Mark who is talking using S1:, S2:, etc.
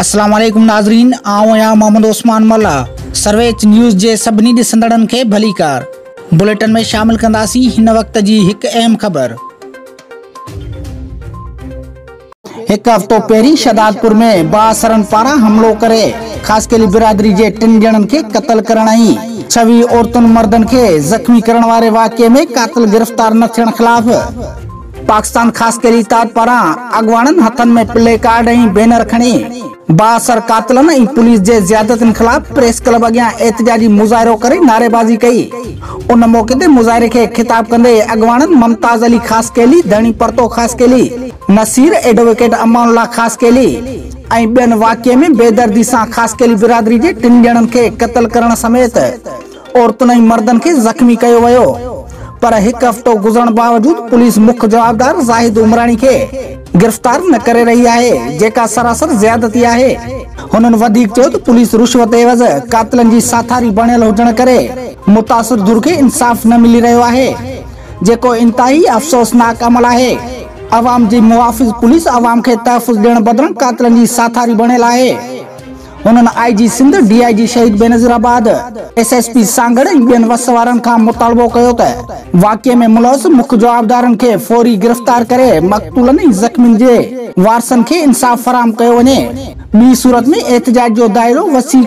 S1: اسلام علیکم ناظرین، آؤں یا محمد عثمان ملا سرویچ نیوز جے سب نیڈ سندرن کے بھلی کار۔ بولیٹن میں شامل کنداسی ہن وقت جی ہک اہم خبر۔ ہک افتو پیری شداد پور میں با سرن پارا حملو کرے، خاص کے لیے برادری جے ٹن جنن کے قتل کرنا ہی چھوی اور تن مردن کے زکمی کرنوارے واقعے میں قاتل گرفتار نتھین خلاف۔ پاکستان خاص کری تا پرا اگوانن ہتھن میں پلے کارڈ ہیں بینر کھنے با سر قاتلن ہیں پولیس جے زیادت انخلاف پریس کلب اگیا احتجاجی مظاہروں کرے نارے بازی کئی ان موقع دے مظاہرے کے خطاب کندے اگوانن ممتاز علی خاص کے لی دھنی پرتو خاص کے لی نصیر ایڈوکیٹ امان اللہ خاص کے لی این بین واقعے میں بے دردی سان خاص کے لی برادری جے ٹن جنن کے قتل کرن سمیت عورتنہی مردن کے زخمی کئے ہوئے ہو پر ایک ہفتہ گزرن باوجود پولیس مکھ جوابدار زاہد عمرانی کے گرفتار نہ کرے رہی آئے جے کا سراسر زیادتی آئے ہنن ودیق چود پولیس رشوت ایوز قاتلن جی ساتھاری بنے لہجن کرے متاثر دور کے انصاف نہ ملی رہے آئے جے کو انتہائی افسوسناک عمل آئے عوام جی موافظ پولیس عوام کے تحفظ دین بدرن قاتلن جی ساتھاری بنے لائے انہوں آئی جی سندھ ڈی آئی جی شہید بے آباد ایس ایس پی سانگڑن بین وسوارن کا مطالبو کیو تے واقعے میں ملوث مکھ جوابدارن کے فوری گرفتار کرے مقتولن زخمین جے وارسن کے انصاف فراہم کیو ونے بی صورت میں احتجاج جو وسیع